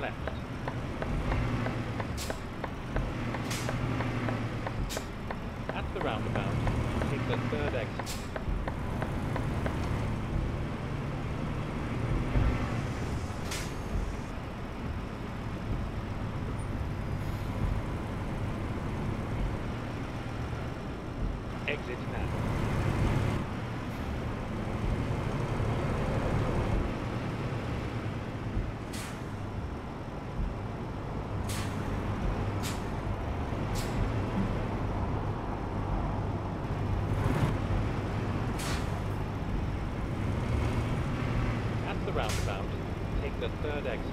left the roundabout, take the third exit. Exit now. At the roundabout, take the third exit.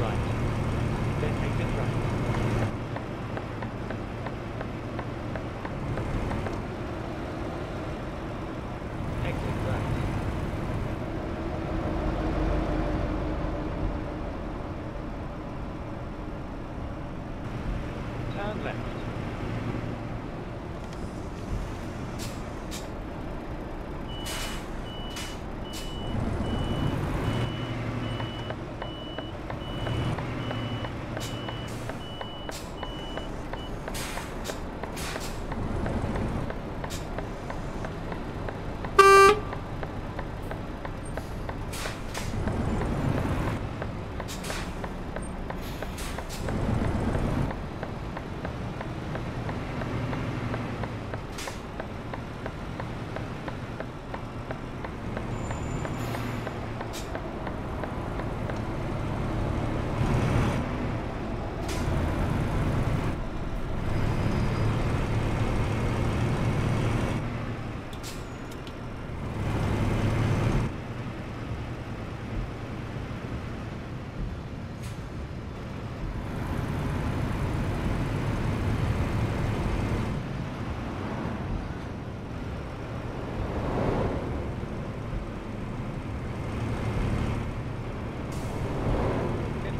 right. Then exit right. Exit right. Turn left. Get